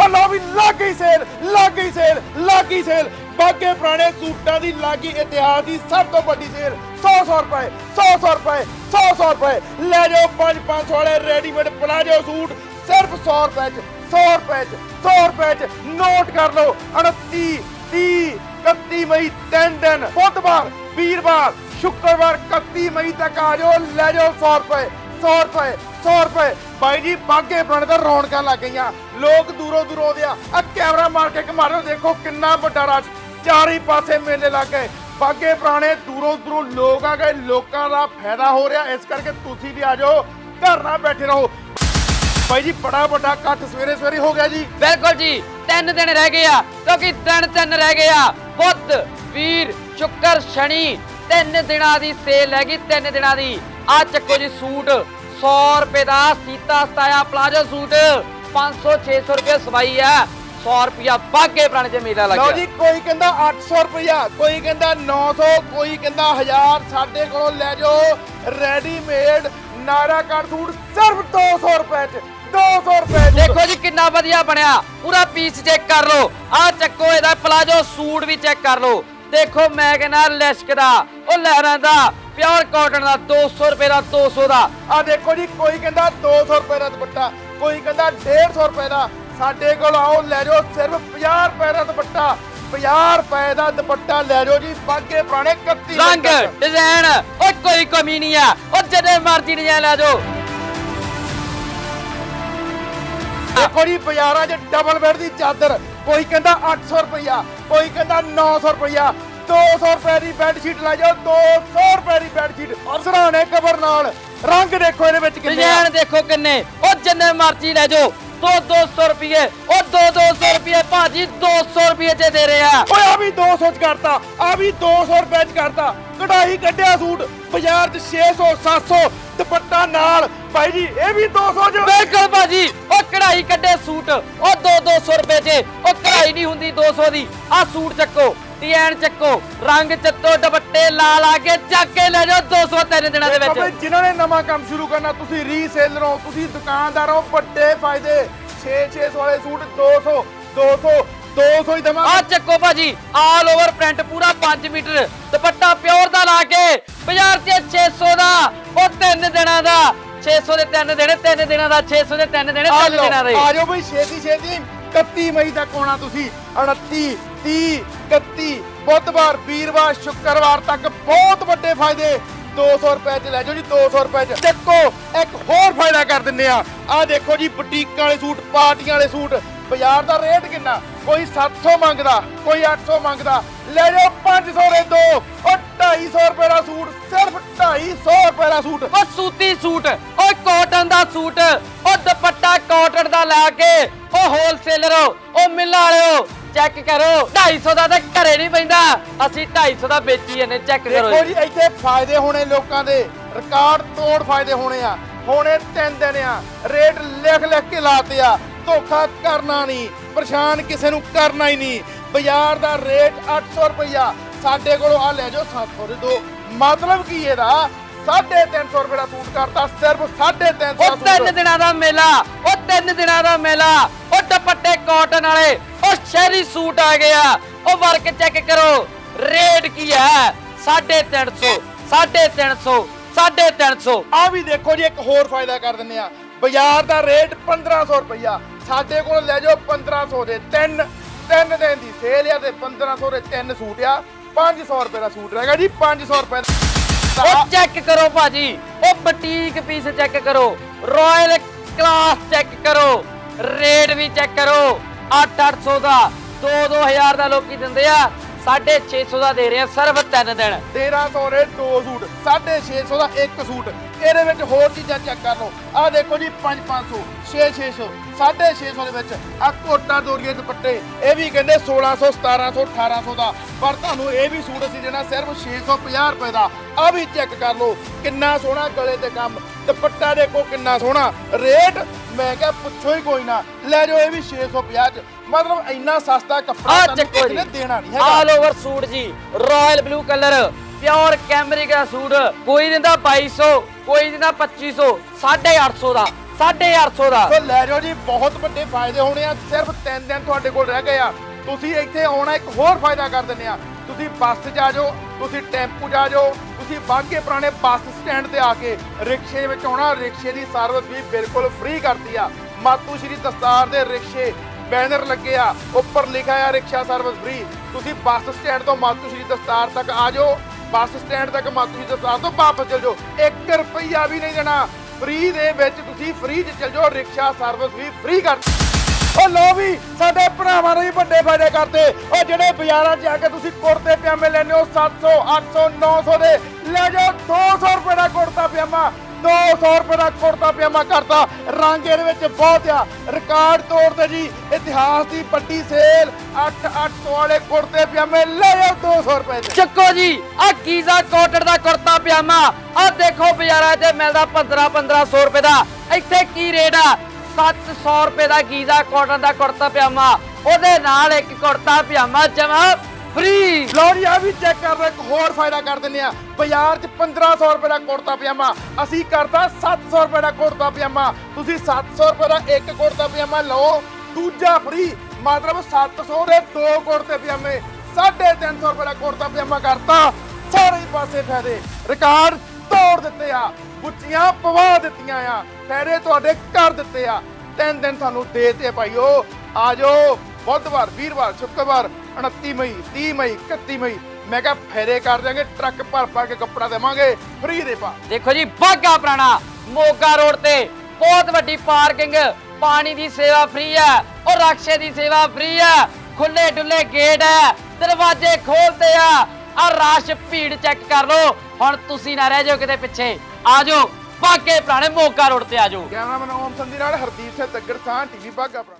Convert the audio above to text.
ਉਹ ਲਓ ਵੀ ਲੱਗ ਗਈ ਸੇਲ, ਲੱਗ ਗਈ ਸੇਲ, ਲੱਗ ਗਈ ਸੇਲ। ਬਾਗੇ ਪੁਰਾਣੇ ਸੂਟਾਂ ਦੀ ਲੱਗੀ ਇਤਿਹਾਸ ਦੀ ਸਭ ਤੋਂ ਵੱਡੀ ਸੇਲ 100 ਰੁਪਏ 100 ਰੁਪਏ 100 ਰੁਪਏ। ਲੈ ਜਾਓ 5 500 ਵਾਲੇ ਰੈਡੀਮੇਡ ਪਲਾਜੋ ਸੂਟ, ਸਿਰਫ 100 ਰੁਪਏ ਚ 100 ਰੁਪਏ ਚ 100 ਰੁਪਏ ਚ। ਨੋਟ ਕਰ ਲਓ 29 30 31 ਮਈ, ਤਿੰਨ ਦਿਨ। ਬੁੱਧਵਾਰ, ਵੀਰਵਾਰ, ਸ਼ੁੱਕਰਵਾਰ 31 ਮਈ ਤੱਕ ਆ ਜਾਓ, ਲੈ ਜਾਓ 100 ਰੁਪਏ। 100 ਰੁਪਏ 100 ਰੁਪਏ। ਬਾਈ ਜੀ ਬਾਗੇ ਪੁਰਾਣੇ ਤਾਂ ਰੌਣਕਾਂ ਲੱਗ ਗਈਆਂ। ਲੋਕ ਦੂਰੋਂ ਦੂਰੋਂ ਆਉਂਦੇ ਆ। ਆ ਕੈਮਰਾ ਮਾਰ ਕੇ ਘਮਾਰੋ ਦੇਖੋ, ਕਿੰਨਾ ਵੱਡਾ ਰਸ਼ ਚਾਰੇ ਪਾਸੇ ਮੇਲੇ ਲੱਗ ਗਏ। ਬਾਗੇ ਪੁਰਾਣੇ ਦੂਰੋਂ ਦੂਰੋਂ ਲੋਕ ਆ ਗਏ। ਲੋਕਾਂ ਦਾ ਫਾਇਦਾ ਹੋ ਰਿਹਾ। ਇਸ ਕਰਕੇ ਤੁਸੀਂ ਵੀ ਆ ਜਾਓ। ਘਰ ਨਾ ਬੈਠੇ ਰਹੋ। ਬਾਈ ਜੀ, ਬੜਾ ਵੱਡਾ ਇਕੱਠ ਸਵੇਰੇ ਸਵੇਰੇ ਹੋ ਗਿਆ ਜੀ। ਬਿਲਕੁਲ ਜੀ, ਤਿੰਨ ਦਿਨ ਰਹਿ ਗਏ ਆ। ਕਿਉਂਕਿ ਤਿੰਨ ਤਿੰਨ ਰਹਿ ਗਏ ਆ। ਬੁੱਧ, ਵੀਰ, ਸ਼ੁੱਕਰ, ਸ਼ਨੀ, ਤਿੰਨ ਦਿਨਾਂ ਦੀ ਸੇਲ ਹੈਗੀ, ਤਿੰਨ ਦਿਨਾਂ ਦੀ। ਆ ਚੱਕੋ ਜੀ ਸੂਟ 100 ਰੁਪਏ ਦਾ ਸੀਤਾ ਸਤਾਇਆ ਪਲਾਜੋ ਸੂਟ 500 600 ਰੁਪਏ ਸਵਾਈ ਆ। 100 ਰੁਪਿਆ ਬਾਗੇ ਪੁਰਾਣੇ ਚ ਮੇਲਾ ਲਓ ਲੱਗਿਆ ਜੀ ਕੋਈ ਕਹਿੰਦਾ 800 ਰੁਪਇਆ ਕੋਈ ਕਹਿੰਦਾ 900 ਕੋਈ ਕਹਿੰਦਾ 1000 ਸਾਡੇ ਕੋਲੋਂ ਲੈ ਜਾਓ ਰੈਡੀਮੇਡ ਨਾਰਾ ਕੱਟ ਸੂਟ ਸਿਰਫ 200 ਰੁਪਏ ਚ 200 ਰੁਪਏ ਦੇਖੋ ਜੀ ਕਿੰਨਾ ਵਧੀਆ ਬਣਿਆ। ਪੂਰਾ ਪੀਸ ਚੈੱਕ ਕਰ ਲਓ। ਆ ਚੱਕੋ ਇਹਦਾ ਪਲਾਜੋ ਸੂਟ ਵੀ ਚੈੱਕ ਕਰ ਲਓ। ਦੇਖੋ ਮੈਂ ਕਹਿੰਦਾ ਲਿਸ਼ਕ ਦਾ ਉਹ ਲਹਿਰਾਂ ਦਾ ਪਿਓਰ ਕਾਟਨ ਦਾ 200 ਰੁਪਏ ਦਾ 200 ਦਾ। ਆ ਦੇਖੋ ਜੀ ਕੋਈ ਕਹਿੰਦਾ 200 ਰੁਪਏ ਦਾ ਦੁਪੱਟਾ ਕੋਈ ਕਹਿੰਦਾ 150 ਰੁਪਏ ਦਾ। ਸਾਡੇ ਕੋਲ ਆਓ ਲੈ ਜਾਓ ਸਿਰਫ 50 ਰੁਪਏ ਦਾ ਦੁਪੱਟਾ। 50 ਰੁਪਏ ਦਾ ਦੁਪੱਟਾ ਲੈ ਜਾਓ ਜੀ ਬਾਗੇ ਪੁਰਾਣੇ 31 ਰੰਗ। ਡਿਜ਼ਾਈਨ ਉਹ ਕੋਈ ਕਮੀ ਨਹੀਂ ਆ। ਉਹ ਜਿਹੜੇ ਮਰਜ਼ੀ ਡਿਜ਼ਾਈਨ ਲੈ ਜਾਓ। ਦੇਖੋ ਜੀ ਬਾਜ਼ਾਰਾਂ 'ਚ ਡਬਲ ਬੈੱਡ ਦੀ ਚਾਦਰ ਕੋਈ ਕਹਿੰਦਾ 800 ਰੁਪਇਆ ਕੋਈ ਕਹਿੰਦਾ 900 ਰੁਪਇਆ 200 ਰੁਪਏ ਦੀ ਬੈੱਡ ਸ਼ੀਟ ਲੈ ਜਾਓ 200 ਰੁਪਏ ਦੀ ਬੈੱਡ ਸ਼ੀਟ ਸਰਾਣੇ ਕਵਰ ਨਾਲ ਰੰਗ ਦੇਖੋ ਇਹਦੇ ਵਿੱਚ ਕਿੰਨੇ। ਡਿਜ਼ਾਈਨ ਦੇਖੋ ਕਿੰਨੇ ਉਹ ਜਿੰਨੇ ਮਰਜ਼ੀ ਲੈ ਜਾਓ ਦੋ 200 ਰੁਪਏ ਉਹ ਦੋ 200 ਰੁਪਏ ਭਾਜੀ 200 ਰੁਪਏ ਚ ਦੇ ਰਹੇ ਓਏ ਆ ਵੀ 200 ਚ ਕਰਤਾ ਆ ਵੀ 200 ਰੁਪਏ ਚ ਕਰਤਾ ਕਢਾਈ ਕੱਢਿਆ ਸੂਟ ਬਾਜ਼ਾਰ 'ਚ 600 700 ਦੁਪੱਟਾ ਨਾਲ ਭਾਈ ਜੀ ਇਹ ਵੀ 200 ਚ ਬਿਲਕੁਲ ਭਾਜੀ ਉਹ ਕਢਾਈ ਕੱਢੇ ਸੂਟ ਉਹ 2 200 ਰੁਪਏ 'ਚ ਉਹ ਕਢਾਈ ਨਹੀਂ ਹੁੰਦੀ 200 ਦੀ ਆ ਸੂਟ ਚੱਕੋ ਡਿਜ਼ਾਈਨ ਚੱਕੋ ਰੰਗ ਚੱਤੋ ਦੁਪੱਟੇ ਲਾ ਲਾ ਕੇ ਚੱਕ ਕੇ ਲੈ ਜਾਓ 200 ਤਿੰਨ ਦਿਨਾਂ ਦੇ ਵਿੱਚ। ਜਿਨ੍ਹਾਂ ਨੇ ਨਵਾਂ ਕੰਮ ਸ਼ੁਰੂ ਕਰਨਾ ਤੁਸੀਂ ਰੀਸੇਲਰ ਹੋ ਤੁਸੀਂ ਦੁਕਾਨਦਾਰ ਹੋ ਵੱਡੇ ਫਾਇਦੇ। 6 600 ਵਾਲੇ ਸੂਟ 200 200 200 ਹੀ ਆ ਦਵਾਂਗੇ ਚੱਕੋ ਭਾਜੀ ਆਲ ਓਵਰ ਪ੍ਰਿੰਟ ਪੂਰਾ 5 ਮੀਟਰ ਦੁਪੱਟਾ ਪਿਓਰ ਦਾ ਲਾ ਕੇ ਬਾਜ਼ਾਰ 'ਚ 600 ਦਾ ਉਹ ਤਿੰਨ ਦਿਨਾਂ ਦਾ 600 ਦੇ ਤਿੰਨ ਦੇਣੇ ਤਿੰਨ ਦਿਨਾਂ ਦਾ 600 ਦੇ ਤਿੰਨ ਦੇਣੇ ਆ ਤਿੰਨ ਦਿਨਾਂ ਦੇ। ਆ ਜਾਓ ਬਈ ਛੇਤੀ ਛੇਤੀ 31 ਮਈ ਤੱਕ ਆਉਣਾ ਤੁਸੀਂ 29 30 31 ਬੁੱਧਵਾਰ, ਵੀਰਵਾਰ, ਸ਼ੁੱਕਰਵਾਰ ਤੱਕ ਬਹੁਤ ਵੱਡੇ ਫਾਇਦੇ। 200 ਰੁਪਏ ਚ ਲੈ ਜਾਓ ਜੀ 200 ਰੁਪਏ ਚ। ਦੇਖੋ, ਇੱਕ ਹੋਰ ਫਾਇਦਾ ਕਰ ਦਿੰਨੇ ਆ। ਆ ਦੇਖੋ ਜੀ, ਬੁਟੀਕਾਂ ਵਾਲੇ ਸੂਟ, ਪਾਰਟੀਆਂ ਵਾਲੇ ਸੂਟ। ਬਾਜ਼ਾਰ ਦਾ ਰੇਟ ਕਿੰਨਾ? ਕੋਈ 700 ਮੰਗਦਾ, ਕੋਈ 800 ਮੰਗਦਾ। ਲੈ ਜਾਓ 500 ਦੇ ਦੋ। ਉਹ 250 ਰੁਪਏ ਦਾ ਸੂਟ, ਸਿਰਫ 250 ਰੁਪਏ ਦਾ ਸੂਟ। ਉਹ ਸੂਤੀ ਸੂਟ, ਉਹ ਕਾਟਨ ਦਾ ਸੂਟ, ਉਹ ਦੁਪੱਟਾ ਕਾਟਨ ਦਾ ਲਾ ਕੇ, ਉਹ ਹੋਲਸੇਲਰ ਉਹ ਮਿਲ ਵਾਲਿਓ। ਚੈੱਕ ਕਰੋ। 250 ਦਾ ਤਾਂ ਘਰੇ ਨਹੀਂ ਪੈਂਦਾ। ਅਸੀਂ 250 ਦਾ ਵੇਚੀ ਜਾਂਦੇ ਚੈੱਕ ਕਰੋ ਦੇਖੋ ਜੀ। ਇੱਥੇ ਫਾਇਦੇ ਹੋਣੇ ਲੋਕਾਂ ਦੇ। ਰਿਕਾਰਡ ਤੋੜ ਫਾਇਦੇ ਹੋਣੇ ਆ। ਹੋਣੇ ਤਿੰਨ ਦਿਨ ਆ। ਰੇਟ ਲਿਖ ਲਿਖ ਕੇ ਲਾਤੇ ਆ। ਧੋਖਾ ਕਰਨਾ ਨਹੀਂ। ਪਰੇਸ਼ਾਨ ਕਿਸੇ ਨੂੰ ਕਰਨਾ ਹੀ ਨਹੀਂ। ਬਾਜ਼ਾਰ ਦਾ ਰੇਟ 800 ਰੁਪਇਆ ਸਾਡੇ ਕੋਲੋਂ ਆ ਲੈ ਜਾਓ 700 ਦੇ ਦੋ। ਮਤਲਬ ਕੀ ਇਹਦਾ? 350 ਰੁਪਏ ਦਾ ਸੂਟ ਕਰਤਾ ਸਿਰਫ 350 ਉਹ ਤਿੰਨ ਦਿਨਾਂ ਦਾ ਮੇਲਾ ਉਹ ਤਿੰਨ ਦਿਨਾਂ ਦਾ ਮੇਲਾ। ਉਹ ਦੁਪੱਟੇ ਕਾਟਨ ਵਾਲੇ ਉਹ ਸ਼ਹਿਰੀ ਸੂਟ ਆ ਗਿਆ। ਉਹ ਵਰਕ ਚੈੱਕ ਕਰੋ। ਰੇਟ ਕੀ ਹੈ? 350 350 350 ਆ ਵੀ ਦੇਖੋ ਜੀ ਇੱਕ ਹੋਰ ਫਾਇਦਾ ਕਰ ਦਿੰਨੇ ਆ। ਬਾਜ਼ਾਰ ਦਾ ਰੇਟ 1500 ਰੁਪਇਆ ਸਾਡੇ ਕੋਲ ਲੈ ਜਾਓ 1500 ਦੇ ਤਿੰਨ। ਤਿੰਨ ਦਿਨ ਦੀ ਸੇਲ ਆ ਤੇ 1500 ਦੇ ਤਿੰਨ ਸੂਟ ਆ। 500 ਰੁਪਏ ਦਾ ਸੂਟ ਰਹੇਗਾ ਜੀ 500 ਰੁਪਏ ਦਾ। ਉਹ ਚੈੱਕ ਕਰੋ ਭਾਜੀ। ਉਹ ਬੁਟੀਕ ਪੀਸ ਚੈੱਕ ਕਰੋ। ਰਾਇਲ ਕਲਾਸ ਚੈੱਕ ਕਰੋ। ਰੇਟ ਵੀ ਚੈੱਕ ਕਰੋ। 8-800 ਦਾ 2-2000 ਦਾ ਲੋਕੀ ਦਿੰਦੇ ਆ 650 ਦਾ ਦੇ ਰਹੇ ਆ ਸਿਰਫ ਤਿੰਨ ਦਿਨ। 1300 ਦੇ ਦੋ ਸੂਟ 650 ਦਾ ਇੱਕ ਸੂਟ। ਇਹਦੇ ਵਿੱਚ ਹੋਰ ਚੀਜ਼ਾਂ ਚੈੱਕ ਕਰ ਲਓ। ਆ ਦੇਖੋ ਜੀ 5-500 6-600 650 ਦੇ ਵਿੱਚ ਆ ਕੋਟਾ ਦੋਰੀਏ ਦੁਪੱਟੇ। ਇਹ ਵੀ ਕਹਿੰਦੇ 1600 1700 1800 ਦਾ। ਪਰ ਤੁਹਾਨੂੰ ਇਹ ਵੀ ਸੂਟ ਅਸੀਂ ਦੇਣਾ ਸਿਰਫ 650 ਰੁਪਏ ਦਾ। ਆ ਵੀ ਚੈੱਕ ਕਰ ਲਓ, ਕਿੰਨਾ ਸੋਹਣਾ ਗਲੇ ਤੇ ਕੰਮ। ਦੁਪੱਟਾ ਦੇਖੋ ਕਿੰਨਾ ਸੋਹਣਾ। ਰੇਟ ਮੈਂ ਕਿਹਾ ਪੁੱਛੋ ਹੀ ਕੋਈ ਨਾ। ਲੈ ਜਾਓ ਇਹ ਵੀ 650 ਚ। ਮਤਲਬ ਇੰਨਾ ਸਸਤਾ ਕੱਪੜਾ ਆ ਤੁਹਾਨੂੰ ਚੱਕੋ ਜੀ। ਦੇਣਾ ਨਹੀਂ ਹੈਗਾ। ਆਲ ਓਵਰ ਸੂਟ ਜੀ। Royal blue colour pure cambric ਦਾ ਸੂਟ। ਕੋਈ ਦਿੰਦਾ 2200 ਕੋਈ ਦਿੰਦਾ 2500 850 ਦਾ 850 ਦਾ। ਸੋ ਲੈ ਜਾਓ ਜੀ ਬਹੁਤ ਵੱਡੇ ਫਾਇਦੇ ਹੋਣੇ ਆ। ਸਿਰਫ 3 ਦਿਨ ਤੁਹਾਡੇ ਕੋਲ ਰਹਿ ਗਏ ਆ। ਤੁਸੀਂ ਇੱਥੇ ਆਉਣਾ ਇੱਕ ਹੋਰ ਫਾਇਦਾ ਕਰ ਦਿੰਦੇ ਆ। ਤੁਸੀਂ ਬੱਸ 'ਚ ਆ ਜਾਓ, ਤੁਸੀਂ ਟੈਂਪੂ 'ਚ ਆ ਜਾਓ, ਤੁਸੀਂ ਬਾਗੇ ਪੁਰਾਣੇ ਬੱਸ ਸਟੈਂਡ ਤੇ ਆ ਕੇ ਰਿਕਸ਼ੇ ਵਿੱਚ ਆਉਣਾ, ਰਿਕਸ਼ੇ ਦੀ ਸਰਵਿਸ ਵੀ ਬਿਲਕੁਲ ਫ੍ਰੀ ਕਰਤੀ ਆ। ਮਾਤੂ ਸ਼੍ਰੀ ਦਸਤਾਰ ਦੇ ਰਿਕਸ਼ੇ ਬੈਨਰ ਲੱਗੇ ਆ, ਉੱਪਰ ਲਿਖਿਆ ਆ ਰਿਕਸ਼ਾ ਸਰਵਿਸ ਫ੍ਰੀ ਤੁਸੀਂ ਬੱਸ ਸਟੈਂਡ ਤੋਂ ਮਾਤੂ ਸ਼੍ਰੀ ਦਸਤਾਰ ਤੱਕ ਆ ਜਾਓ, ਬੱਸ ਸਟੈਂਡ ਤੱਕ ਮਾਤੂ ਸ਼੍ਰੀ ਦਸਤਾਰ ਤੋਂ ਵਾਪਸ ਚਲ ਜਾਓ। 1 ਰੁਪਈਆ ਵੀ ਨਹੀਂ ਦੇਣਾ। ਫ੍ਰੀ ਦੇ ਵਿੱਚ ਤੁਸੀਂ ਫ੍ਰੀ 'ਚ ਚਲ ਜਾਓ, ਰਿਕਸ਼ਾ ਸਰਵਿਸ ਵੀ ਫ੍ਰੀ ਕਰਤੀ। ਉਹ ਲੋ ਵੀ, ਸਾਡੇ ਭਰਾਵਾਂ ਨੂੰ ਵੀ ਵੱਡੇ ਫਾਇਦੇ ਕਰਦੇ। ਉਹ ਜਿਹੜੇ ਬਾਜ਼ਾਰਾਂ 'ਚ ਆ ਕੇ ਤੁਸੀਂ ਕੁੜਤੇ, ਪਜਾਮੇ ਲੈਣੇ ਹੋ 700 800 900 ਦੇ, ਲੈ ਜਾਓ 200 ਰੁਪਏ ਦਾ ਕੁੜਤਾ, ਪਜਾਮਾ। 200 ਰੁਪਏ ਦਾ ਕੁੜਤਾ, ਪਜਾਮਾ ਕਰਤਾ। ਰੰਗ ਇਹਦੇ ਵਿੱਚ ਬਹੁਤ ਆ। ਰਿਕਾਰਡ ਤੋੜਦੇ ਜੀ, ਇਤਿਹਾਸ ਦੀ ਵੱਡੀ ਸੇਲ 8 800 ਵਾਲੇ ਕੁੜਤੇ, ਪਜਾਮੇ, ਲੈ ਜਾਓ 200 ਰੁਪਏ ਦੇ। ਚੱਕੋ ਜੀ, ਆ ਕੀਜ਼ਾ ਕੋਟਨ ਦਾ ਕੁੜਤਾ, ਪਜਾਮਾ। ਆ ਦੇਖੋ ਬਾਜ਼ਾਰਾਂ 'ਚ ਮਿਲਦਾ 15 1500 ਰੁਪਏ ਦਾ। ਇੱਥੇ ਕੀ ਰੇਟ ਆ? 700 ਰੁਪਏ ਦਾ ਗੀਜ਼ਾ ਕੋਟਨ ਦਾ ਕੁੜਤਾ, ਪਜਾਮਾ। ਉਹਦੇ ਨਾਲ ਇੱਕ ਕੁੜਤਾ, ਪਜਾਮਾ, ਜਮਾ ਫ੍ਰੀ ਲਓ ਆ ਵੀ ਚੈੱਕ ਕਰ ਇੱਕ ਹੋਰ ਫਾਇਦਾ ਕਰ ਦਿੰਦੇ ਆ। ਬਾਜ਼ਾਰ 'ਚ 1500 ਰੁਪਏ ਦਾ ਕੁੜਤਾ, ਪਜਾਮਾ। ਅਸੀਂ ਕਰਦਾ 700 ਰੁਪਏ ਦਾ ਕੁੜਤਾ, ਪਜਾਮਾ। ਤੁਸੀਂ 700 ਰੁਪਏ ਦਾ ਇੱਕ ਕੁੜਤਾ, ਪਜਾਮਾ ਲਓ। ਦੂਜਾ ਫ੍ਰੀ ਮਤਲਬ 700 ਦੇ ਦੋ ਕੁੜਤੇ, ਪਜਾਮੇ। 350 ਰੁਪਏ ਦਾ ਕੁੜਤਾ, ਪਜਾਮਾ ਕਰਤਾ। ਸਾਰੇ ਪਾਸੇ ਫਾਇਦੇ। ਰਿਕਾਰਡ ਤੋੜ ਦਿੱਤੇ ਆ ਬੁੱਚੀਆਂ ਪਵਾ ਦਿੱਤੀਆਂ ਆ ਫਾਇਦੇ ਤੁਹਾਡੇ ਕਰ ਦਿੱਤੇ ਆ। ਤਿੰਨ ਦਿਨ ਤੁਹਾਨੂੰ ਦੇ ਭਾਈਓ ਆ ਬੁੱਧਵਾਰ, ਵੀਰਵਾਰ, ਸ਼ੁੱਕਰਵਾਰ 29 ਮਈ 30 ਮਈ 31 ਮਈ। ਮੈਂ ਕਿਹਾ ਫੇਰੇ ਕਰ ਦਿਆਂਗੇ, ਟਰੱਕ ਭਰ ਭਰ ਕੇ ਕੱਪੜਾ ਦੇਵਾਂਗੇ, ਫ੍ਰੀ ਦੇ ਪਾ। ਦੇਖੋ ਜੀ ਬਾਗਾ ਪੁਰਾਣਾ, ਮੋਗਾ ਰੋਡ ਤੇ, ਬਹੁਤ ਵੱਡੀ ਪਾਰਕਿੰਗ, ਪਾਣੀ ਦੀ ਸੇਵਾ ਫ੍ਰੀ ਹੈ ਔਰ ਰਕਸ਼ੇ ਦੀ ਸੇਵਾ ਫ੍ਰੀ ਹੈ ਖੁੱਲੇ ਡੁੱਲੇ ਗੇਟ ਹੈ ਦਰਵਾਜ਼ੇ ਖੋਲਦੇ ਆ ਆ ਰਸ਼ ਭੀੜ ਚੈੱਕ ਕਰ ਲਓ ਹੁਣ ਤੁਸੀਂ ਨਾ ਰਹਿ ਜਾਓ ਕਿਤੇ ਪਿੱਛੇ। ਆ ਜਾਓ। ਬਾਗੇ ਪੁਰਾਣੇ ਮੋਗਾ ਰੋਡ ਤੇ ਆ ਜਾਓ। ਕੈਮਰਾਮੈਨ ਓਮ ਸੰਧੀ ਨਾਲ ਹਰਦੀਪ ਸਿੰਘ ਤੱਗੜ ਸਾਹ ਟੀਵੀ ਬਾਗਾ ਪੁਰਾਣਾ।